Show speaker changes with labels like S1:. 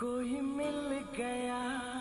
S1: कोई मिल गया।